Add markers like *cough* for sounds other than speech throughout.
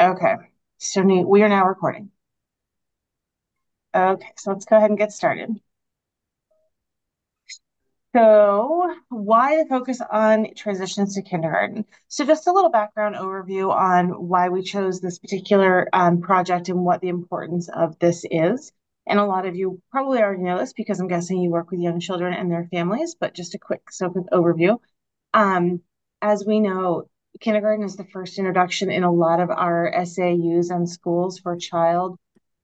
Okay, so we are now recording. Okay, so let's go ahead and get started. So why the focus on transitions to kindergarten? So just a little background overview on why we chose this particular um, project and what the importance of this is. And a lot of you probably already know this because I'm guessing you work with young children and their families, but just a quick so quick overview. Um, as we know, kindergarten is the first introduction in a lot of our SAUs and schools for a child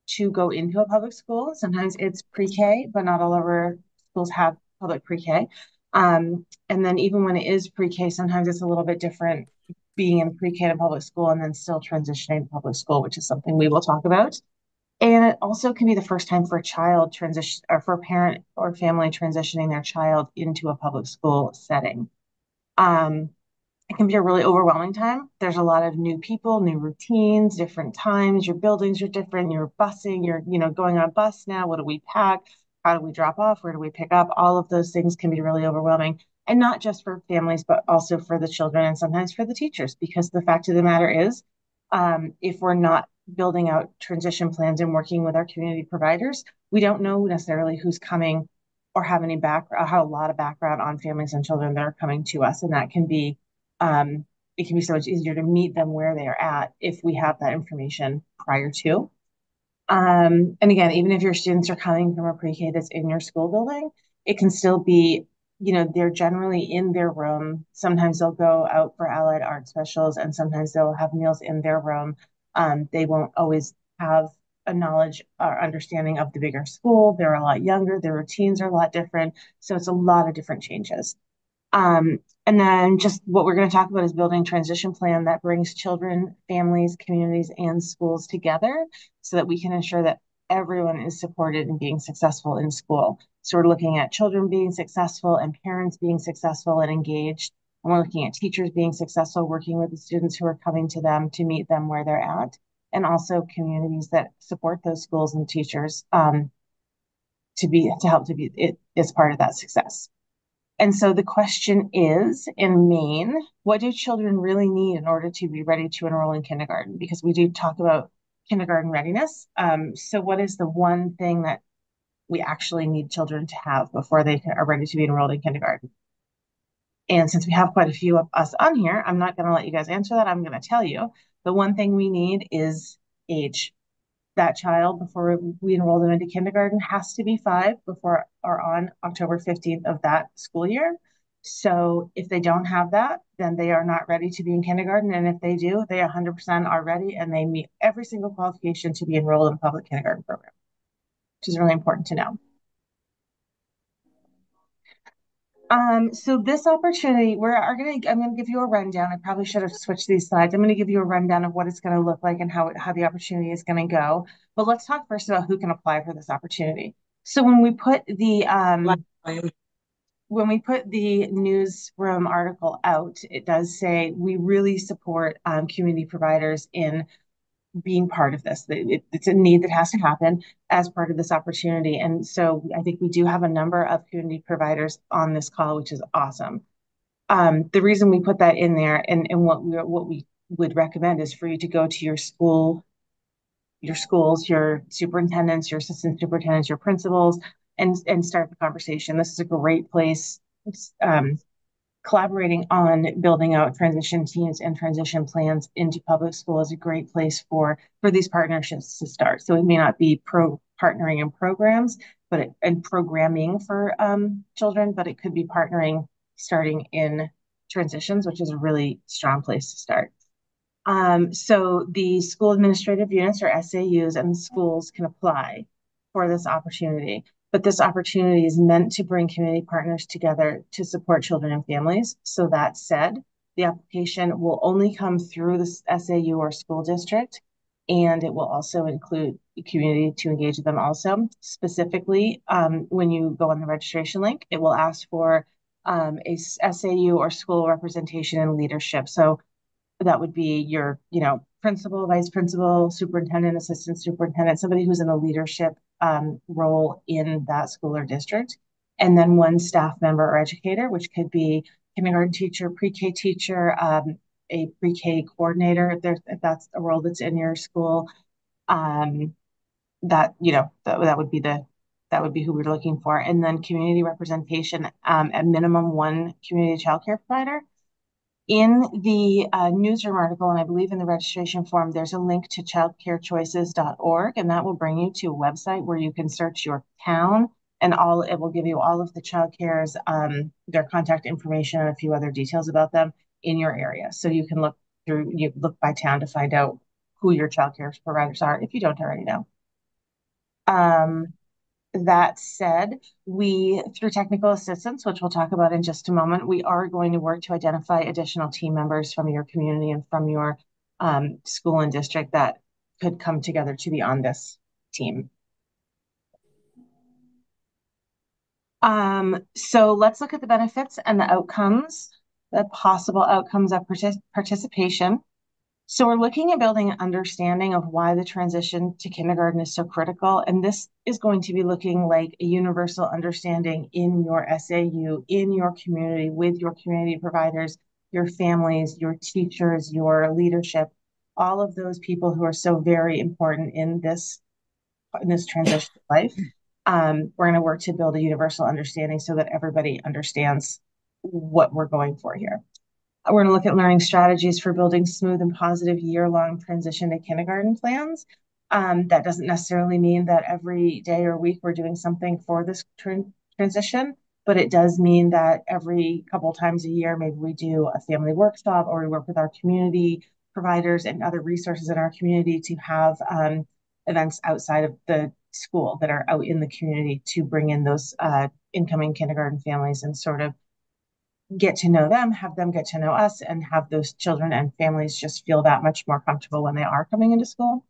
to go into a public school. Sometimes it's pre-K, but not all of our schools have public pre-K. Um, and then even when it is pre-K, sometimes it's a little bit different being in pre-K to public school and then still transitioning to public school, which is something we will talk about. And it also can be the first time for a child transition or for a parent or family transitioning their child into a public school setting. Um, it can be a really overwhelming time. There's a lot of new people, new routines, different times. Your buildings are different. You're busing. You're, you know, going on a bus now. What do we pack? How do we drop off? Where do we pick up? All of those things can be really overwhelming, and not just for families, but also for the children and sometimes for the teachers. Because the fact of the matter is, um, if we're not building out transition plans and working with our community providers, we don't know necessarily who's coming or have any back, have a lot of background on families and children that are coming to us, and that can be um, it can be so much easier to meet them where they are at if we have that information prior to. Um, and again, even if your students are coming from a pre-K that's in your school building, it can still be, you know, they're generally in their room. Sometimes they'll go out for allied art specials and sometimes they'll have meals in their room. Um, they won't always have a knowledge or understanding of the bigger school. They're a lot younger. Their routines are a lot different. So it's a lot of different changes. Um, and then just what we're going to talk about is building transition plan that brings children, families, communities, and schools together so that we can ensure that everyone is supported in being successful in school. So we're looking at children being successful and parents being successful and engaged. And we're looking at teachers being successful, working with the students who are coming to them to meet them where they're at, and also communities that support those schools and teachers um, to be to help to be it is part of that success. And so the question is in Maine, what do children really need in order to be ready to enroll in kindergarten? Because we do talk about kindergarten readiness. Um, so, what is the one thing that we actually need children to have before they are ready to be enrolled in kindergarten? And since we have quite a few of us on here, I'm not going to let you guys answer that. I'm going to tell you the one thing we need is age that child before we enroll them into kindergarten has to be five before or on October 15th of that school year. So if they don't have that, then they are not ready to be in kindergarten. And if they do, they 100% are ready and they meet every single qualification to be enrolled in a public kindergarten program, which is really important to know. Um, so this opportunity, we're are gonna I'm gonna give you a rundown. I probably should have switched these slides. I'm gonna give you a rundown of what it's gonna look like and how it, how the opportunity is gonna go. But let's talk first about who can apply for this opportunity. So when we put the um when we put the newsroom article out, it does say we really support um, community providers in being part of this. It, it's a need that has to happen as part of this opportunity. And so I think we do have a number of community providers on this call, which is awesome. Um, the reason we put that in there and, and what we what we would recommend is for you to go to your school, your schools, your superintendents, your assistant superintendents, your principals, and and start the conversation. This is a great place. Um, collaborating on building out transition teams and transition plans into public school is a great place for for these partnerships to start. So it may not be pro partnering in programs, but it, and programming for um, children, but it could be partnering starting in transitions, which is a really strong place to start. Um, so the school administrative units or SAUs and schools can apply for this opportunity but this opportunity is meant to bring community partners together to support children and families. So that said, the application will only come through the SAU or school district, and it will also include community to engage them also. Specifically, um, when you go on the registration link, it will ask for um, a SAU or school representation and leadership. So that would be your, you know, principal, vice principal, superintendent, assistant superintendent, somebody who's in a leadership um, role in that school or district. And then one staff member or educator, which could be kindergarten teacher, pre-K teacher, um, a pre-K coordinator if there's if that's a role that's in your school. Um, that you know that, that would be the that would be who we're looking for. And then community representation um, at minimum one community childcare provider. In the uh, newsroom article, and I believe in the registration form, there's a link to childcarechoices.org, and that will bring you to a website where you can search your town, and all it will give you all of the childcare's um, their contact information and a few other details about them in your area. So you can look through, you look by town to find out who your child childcare providers are if you don't already know. Um, that said, we, through technical assistance, which we'll talk about in just a moment, we are going to work to identify additional team members from your community and from your um, school and district that could come together to be on this team. Um, so let's look at the benefits and the outcomes, the possible outcomes of partic participation. So we're looking at building an understanding of why the transition to kindergarten is so critical. And this is going to be looking like a universal understanding in your SAU, in your community, with your community providers, your families, your teachers, your leadership, all of those people who are so very important in this, in this transition life. Um, we're going to work to build a universal understanding so that everybody understands what we're going for here. We're going to look at learning strategies for building smooth and positive year-long transition to kindergarten plans. Um, that doesn't necessarily mean that every day or week we're doing something for this transition, but it does mean that every couple times a year, maybe we do a family workshop or we work with our community providers and other resources in our community to have um, events outside of the school that are out in the community to bring in those uh, incoming kindergarten families and sort of get to know them, have them get to know us, and have those children and families just feel that much more comfortable when they are coming into school.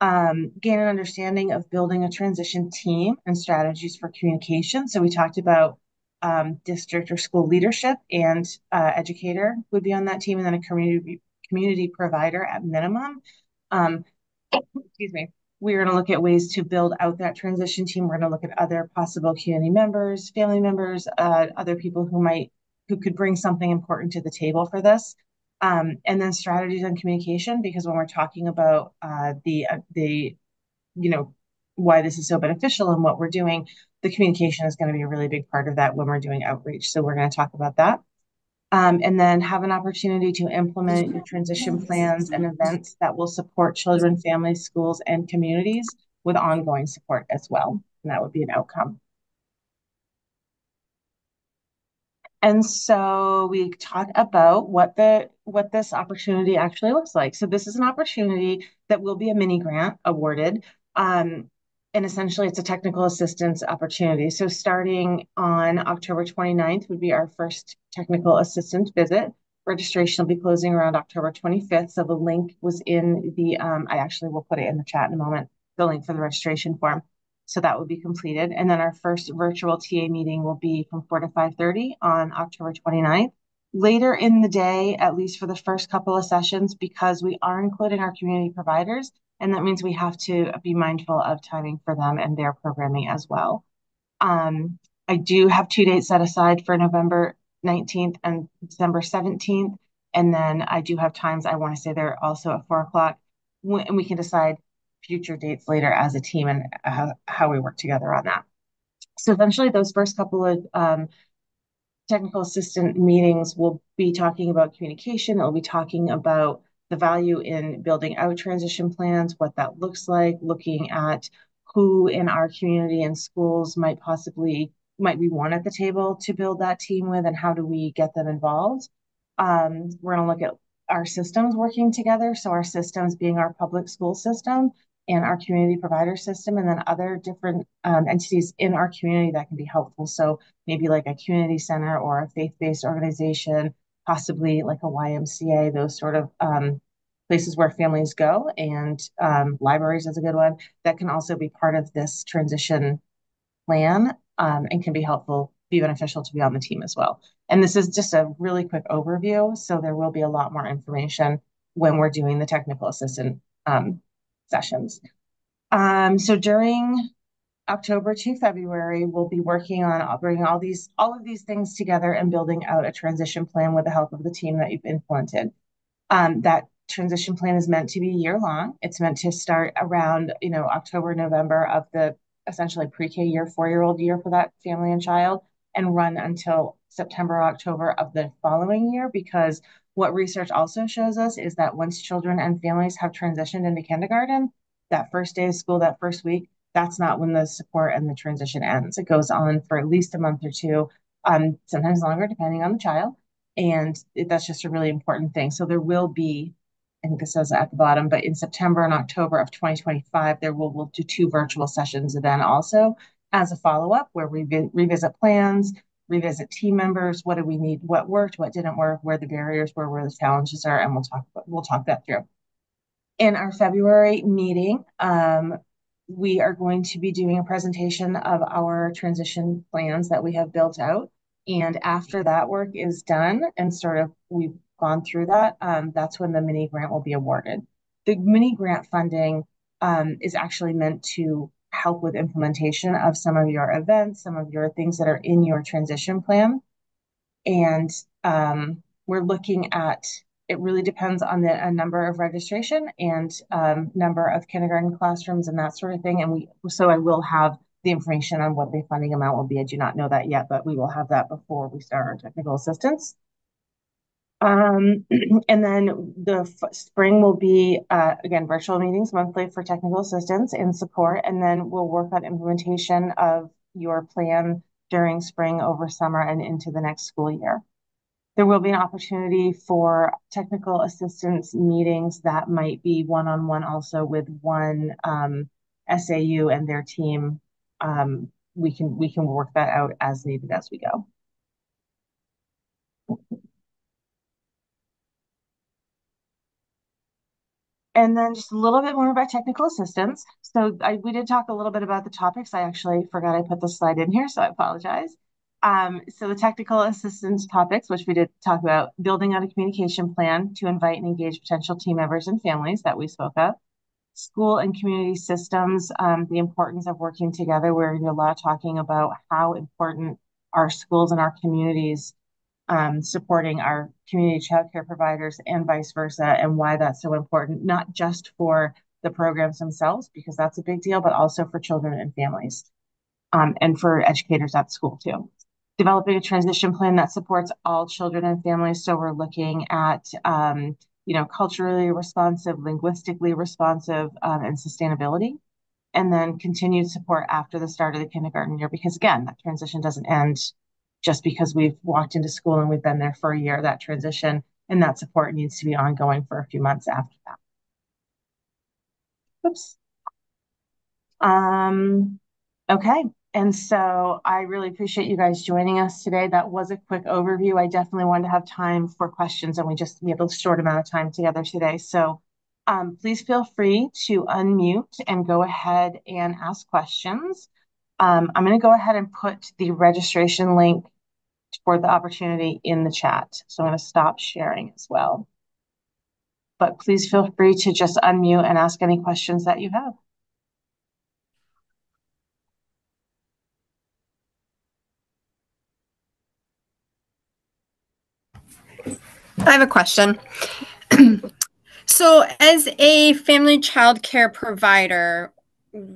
Um, gain an understanding of building a transition team and strategies for communication. So we talked about um, district or school leadership and uh, educator would be on that team, and then a community community provider at minimum. Um, excuse me. We're going to look at ways to build out that transition team. We're going to look at other possible community members, family members, uh, other people who might who could bring something important to the table for this. Um, and then strategies on communication, because when we're talking about uh, the uh, the you know why this is so beneficial and what we're doing, the communication is going to be a really big part of that when we're doing outreach. So we're going to talk about that. Um, and then have an opportunity to implement your transition plans and events that will support children, families, schools, and communities with ongoing support as well. And that would be an outcome. And so we talk about what the what this opportunity actually looks like. So this is an opportunity that will be a mini grant awarded. Um, and essentially it's a technical assistance opportunity. So starting on October 29th would be our first technical assistance visit. Registration will be closing around October 25th. So the link was in the, um, I actually will put it in the chat in a moment, the link for the registration form. So that will be completed. And then our first virtual TA meeting will be from 4 to 5.30 on October 29th. Later in the day, at least for the first couple of sessions, because we are including our community providers, and that means we have to be mindful of timing for them and their programming as well. Um, I do have two dates set aside for November 19th and December 17th. And then I do have times I want to say they're also at four o'clock. And we can decide future dates later as a team and how, we work together on that. So eventually those first couple of um, technical assistant meetings will be talking about communication. It'll be talking about the value in building out transition plans, what that looks like, looking at who in our community and schools might possibly might we want at the table to build that team with and how do we get them involved. Um, we're going to look at our systems working together. So our systems being our public school system, and our community provider system, and then other different um, entities in our community that can be helpful. So maybe like a community center or a faith-based organization, possibly like a YMCA, those sort of um, places where families go, and um, libraries is a good one that can also be part of this transition plan um, and can be helpful, be beneficial to be on the team as well. And this is just a really quick overview, so there will be a lot more information when we're doing the technical assistant um, sessions. Um, so during October to February, we'll be working on bringing all these all of these things together and building out a transition plan with the help of the team that you've implemented. Um, that transition plan is meant to be year long. It's meant to start around, you know, October, November of the essentially pre-K year, four-year-old year for that family and child, and run until September, October of the following year. Because what research also shows us is that once children and families have transitioned into kindergarten, that first day of school, that first week, that's not when the support and the transition ends. It goes on for at least a month or two, um, sometimes longer, depending on the child. And it, that's just a really important thing. So there will be I think this says at the bottom, but in September and October of 2025, there will we'll do two virtual sessions then also as a follow-up where we re revisit plans, revisit team members, what do we need, what worked, what didn't work, where the barriers were, where the challenges are, and we'll talk we'll talk that through. In our February meeting, um, we are going to be doing a presentation of our transition plans that we have built out. And after that work is done and sort of we've gone through that, um, that's when the mini grant will be awarded. The mini grant funding um, is actually meant to help with implementation of some of your events, some of your things that are in your transition plan. And um, we're looking at it really depends on the number of registration and um, number of kindergarten classrooms and that sort of thing. And we so I will have the information on what the funding amount will be. I do not know that yet, but we will have that before we start our technical assistance. Um, *clears throat* and then the spring will be, uh, again, virtual meetings monthly for technical assistance and support. And then we'll work on implementation of your plan during spring, over summer, and into the next school year. There will be an opportunity for technical assistance meetings that might be one-on-one -on -one also with one um, SAU and their team. Um, we can we can work that out as needed as we go. And then just a little bit more about technical assistance. So I, we did talk a little bit about the topics. I actually forgot I put the slide in here, so I apologize. Um, so the technical assistance topics, which we did talk about, building out a communication plan to invite and engage potential team members and families that we spoke of. School and community systems, um, the importance of working together. We're a lot of talking about how important our schools and our communities um, supporting our community childcare providers and vice versa, and why that's so important, not just for the programs themselves, because that's a big deal, but also for children and families, um, and for educators at school too developing a transition plan that supports all children and families. So we're looking at, um, you know, culturally responsive, linguistically responsive, um, and sustainability. And then continued support after the start of the kindergarten year, because again, that transition doesn't end just because we've walked into school and we've been there for a year. That transition and that support needs to be ongoing for a few months after that. Oops. Um, okay. And so I really appreciate you guys joining us today. That was a quick overview. I definitely wanted to have time for questions, and we just we have a short amount of time together today. So um, please feel free to unmute and go ahead and ask questions. Um, I'm going to go ahead and put the registration link for the opportunity in the chat. So I'm going to stop sharing as well. But please feel free to just unmute and ask any questions that you have. I have a question. *clears throat* so, as a family child care provider,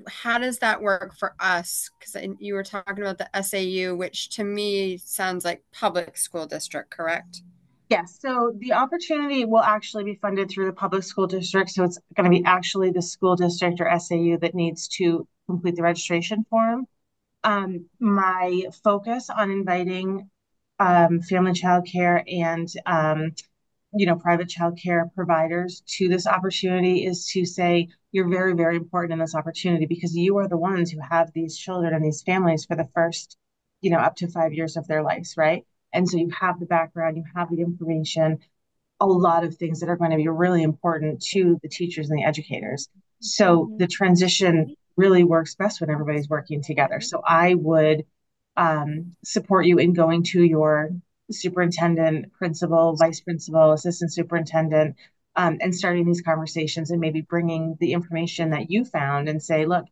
how does that work for us? Because you were talking about the SAU, which to me sounds like public school district, correct? Yes. So the opportunity will actually be funded through the public school district. So it's going to be actually the school district or SAU that needs to complete the registration form. Um, my focus on inviting um, family child care and um, you know private child care providers to this opportunity is to say you're very very important in this opportunity because you are the ones who have these children and these families for the first you know up to five years of their lives right? And so you have the background you have the information a lot of things that are going to be really important to the teachers and the educators. So mm-hmm. the transition really works best when everybody's working together. So i would um, support you in going to your superintendent, principal, vice principal, assistant superintendent, um, and starting these conversations and maybe bringing the information that you found and say, look,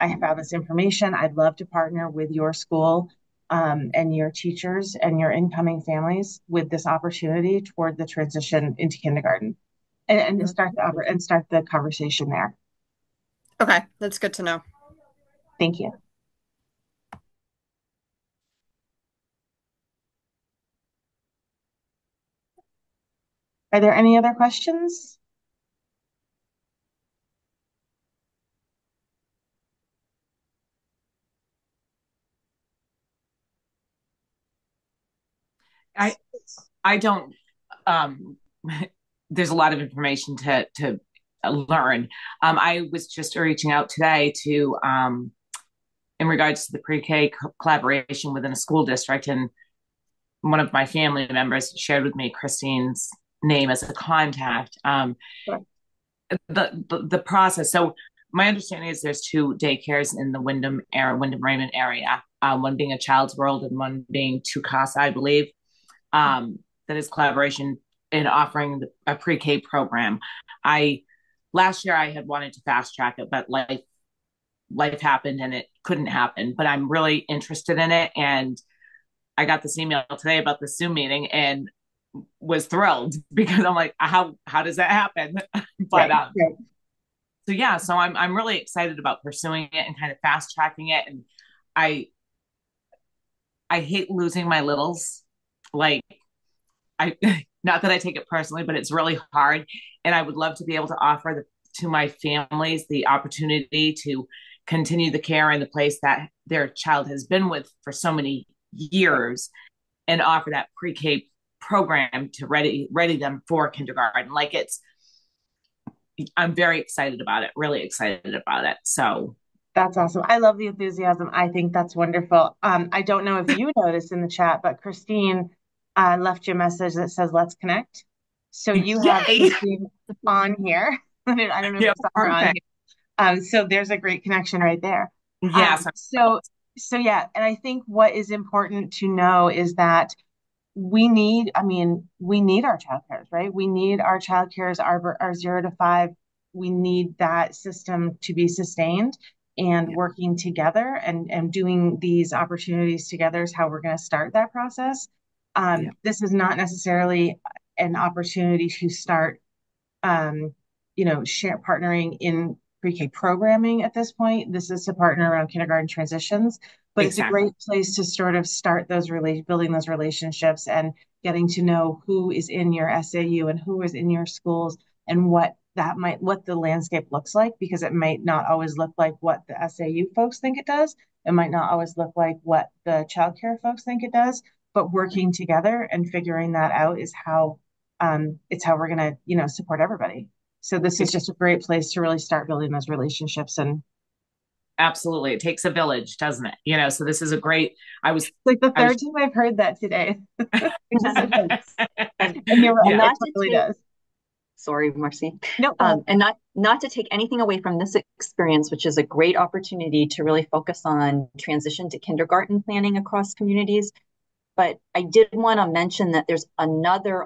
I have found this information. I'd love to partner with your school um, and your teachers and your incoming families with this opportunity toward the transition into kindergarten and, and start the and start the conversation there. Okay, that's good to know. Thank you. Are there any other questions? I I don't um *laughs* there's a lot of information to to learn. Um, I was just reaching out today to um, in regards to the pre-K co- collaboration within a school district, and one of my family members shared with me Christine's name as a contact. Um, sure. the, the, the process. So my understanding is there's two daycares in the Windham area, Windham Raymond area. Um, one being a Child's World and one being Tukasa, I believe. Um, that is collaboration in offering a pre-K program. I last year I had wanted to fast track it, but life life happened and it couldn't happen. But I'm really interested in it, and I got this email today about the Zoom meeting and was thrilled *laughs* because I'm like, how how does that happen? *laughs* but um, so yeah, so I'm I'm really excited about pursuing it and kind of fast tracking it, and I I hate losing my littles. Like I *laughs* not that I take it personally, but it's really hard. And I would love to be able to offer the, to my families the opportunity to continue the care in the place that their child has been with for so many years and offer that pre-K program to ready ready them for kindergarten. Like it's I'm very excited about it, really excited about it. So that's awesome. I love the enthusiasm. I think that's wonderful. Um, I don't know if you noticed in the chat, but Christine uh, left you a message that says "Let's connect." So you Yay! have Christine on here. *laughs* I don't know if yeah, her on here. Um, so there's a great connection right there. Yes. Um, so so yeah, and I think what is important to know is that we need. I mean, we need our child cares, right? We need our child cares, our our zero to five. We need that system to be sustained and yeah. working together and and doing these opportunities together is how we're going to start that process um, yeah. This is not necessarily an opportunity to start, um, you know, share partnering in pre-K programming at this point. This is to partner around kindergarten transitions, but exactly. it's a great place to sort of start those really building those relationships and getting to know who is in your SAU and who is in your schools and what that might what the landscape looks like because it might not always look like what the SAU folks think it does. It might not always look like what the childcare folks think it does but working together and figuring that out is how um, it's how we're going to you know support everybody so this is just a great place to really start building those relationships and absolutely. It takes a village doesn't it? You know so this is a great i was like the third was, time i've heard that today. *laughs* *laughs* And you're right yeah. it totally does. Sorry marcy. No um, and not not to take anything away from this experience which is a great opportunity to really focus on transition to kindergarten planning across communities. But I did want to mention that there's another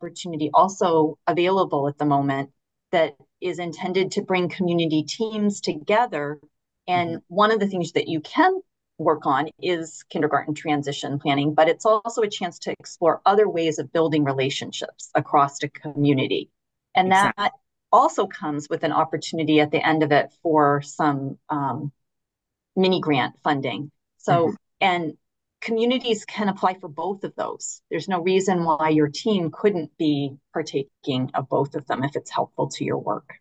opportunity also available at the moment that is intended to bring community teams together. And mm-hmm. one of the things that you can work on is kindergarten transition planning, but it's also a chance to explore other ways of building relationships across the community. And exactly. that also comes with an opportunity at the end of it for some um, mini grant funding. So, mm-hmm. and communities can apply for both of those. There's no reason why your team couldn't be partaking of both of them if it's helpful to your work.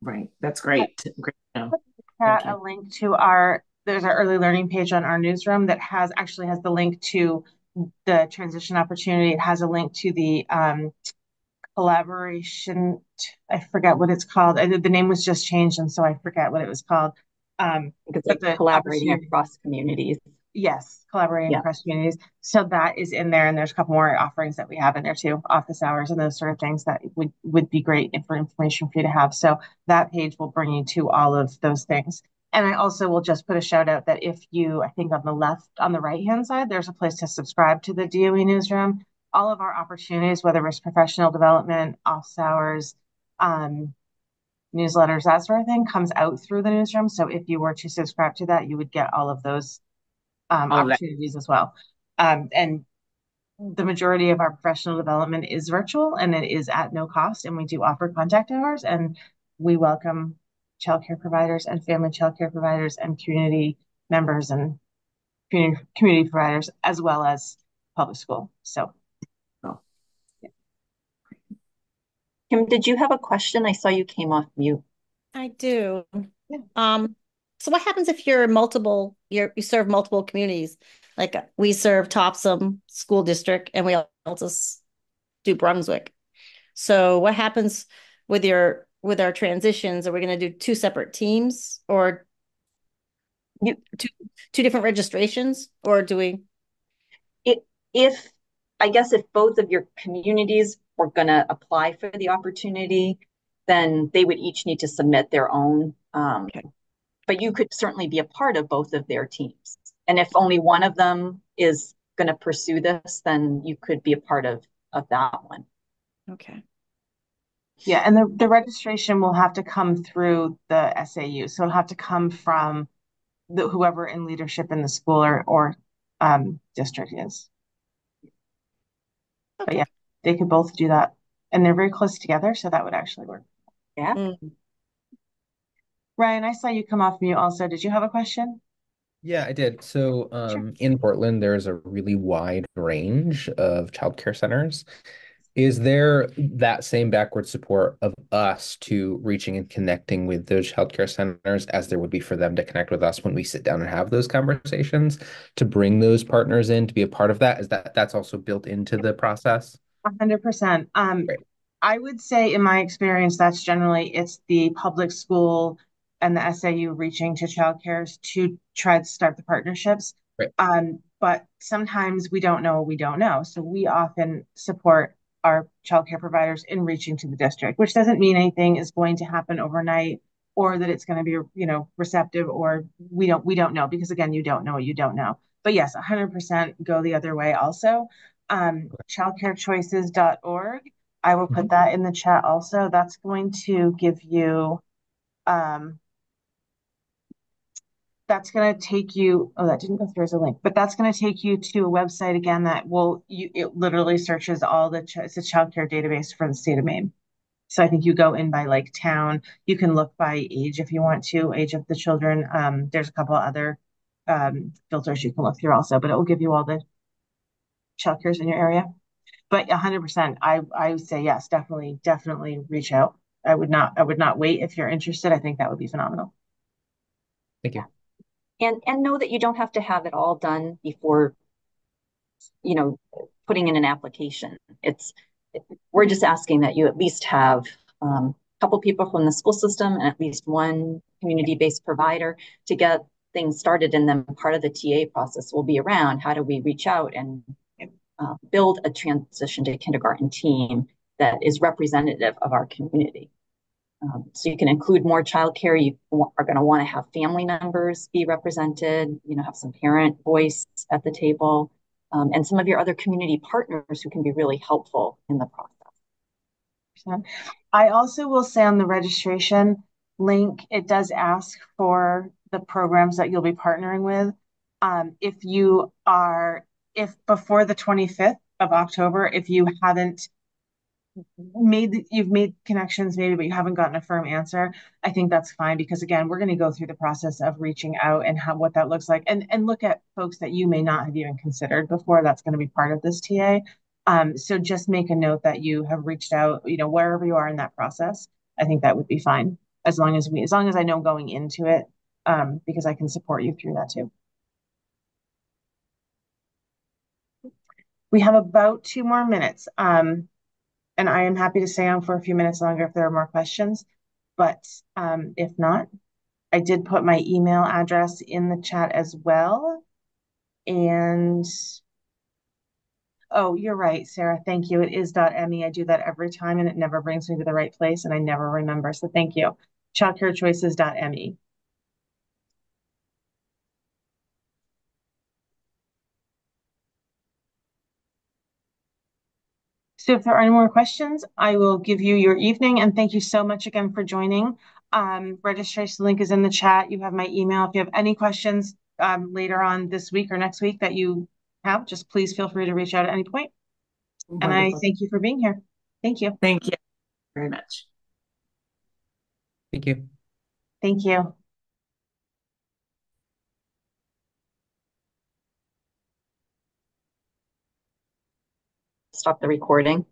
Right. That's great. Great. A link to our there's our early learning page on our newsroom that has actually has the link to the transition opportunity. It has a link to the um, collaboration. I forget what it's called. I, the name was just changed, and so I forget what it was called. Um, it's like collaborating across communities. Yes, collaborating yeah. across communities. So that is in there, and there's a couple more offerings that we have in there too, office hours and those sort of things that would would be great for information for you to have. So that page will bring you to all of those things. And I also will just put a shout out that if you, I think on the left, on the right hand side, there's a place to subscribe to the DOE newsroom. All of our opportunities, whether it's professional development, office hours, um, newsletters, that sort of thing, comes out through the newsroom. So if you were to subscribe to that, you would get all of those um, Oh, that- opportunities as well. Um, and the majority of our professional development is virtual and it is at no cost. And we do offer contact hours and we welcome childcare providers and family childcare providers and community members and community, community providers as well as public school. So Kim, did you have a question? I saw you came off mute. I do. Yeah. Um, so what happens if you're multiple, you're, you serve multiple communities? Like we serve Topsham School District and we also do Brunswick. So what happens with your, with our transitions? Are we going to do two separate teams or two, two different registrations or do we? If, I guess if both of your communities were gonna apply for the opportunity, then they would each need to submit their own. Um, Okay. But you could certainly be a part of both of their teams. And if only one of them is gonna pursue this, then you could be a part of, of that one. Okay. Yeah, and the, the registration will have to come through the SAU. So it'll have to come from the whoever in leadership in the school or, or um, district is. But yeah, they could both do that. And they're very close together, so that would actually work. Yeah. Mm. Ryan, I saw you come off mute also. Did you have a question? Yeah, I did. So, um, in Portland, there's a really wide range of childcare centers. Is there that same backward support of us to reaching and connecting with those childcare centers as there would be for them to connect with us when we sit down and have those conversations to bring those partners in to be a part of that? Is that that's also built into the process? A hundred percent. Um, Great. I would say in my experience, that's generally it's the public school and the SAU reaching to childcares to try to start the partnerships. Right. Um, but sometimes we don't know what we don't know. So we often support our childcare providers in reaching to the district, which doesn't mean anything is going to happen overnight or that it's going to be, you know, receptive or we don't we don't know because again, you don't know what you don't know. But yes, 100% go the other way also. Um, childcarechoices.org. I will put that in the chat also. That's going to give you um, that's going to take you oh that didn't go through as a link but that's going to take you to a website again that will you it literally searches all the ch- it's a childcare database for the state of Maine. So I think you go in by like town you can look by age if you want to age of the children um, there's a couple other um, filters you can look through also but it will give you all the child cares in your area. But 100% I I would say yes definitely definitely reach out. I would not I would not wait if you're interested I think that would be phenomenal. Thank you. And, and know that you don't have to have it all done before, you know, putting in an application. It's, we're just asking that you at least have um, a couple people from the school system and at least one community-based provider to get things started. And then part of the TA process will be around how do we reach out and uh, build a transition to kindergarten team that is representative of our community. Um, so you can include more childcare. You are going to want to have family members be represented, you know, have some parent voice at the table, um, and some of your other community partners who can be really helpful in the process. I also will say on the registration link, it does ask for the programs that you'll be partnering with. Um, if you are, if before the 25th of October, if you haven't made you've made connections maybe but you haven't gotten a firm answer i think that's fine because again we're going to go through the process of reaching out and how what that looks like. And and look at folks that you may not have even considered before that's going to be part of this ta um, so just make a note that you have reached out you know wherever you are in that process i think that would be fine. As long as we as long as i know going into it um, because i can support you through that too. We have about two more minutes. Um, and I am happy to stay on for a few minutes longer if there are more questions. But um, if not, I did put my email address in the chat as well. And oh, you're right, Sarah. Thank you. It is .me. I do that every time and it never brings me to the right place and I never remember. So thank you. Childcarechoices.me. So if there are any more questions, I will give you your evening and thank you so much again for joining. Um, registration link is in the chat. You have my email. If you have any questions, um, later on this week or next week that you have, just please feel free to reach out at any point. And I thank you for being here. Thank you. Thank you very much. Thank you. Thank you. Stop the recording.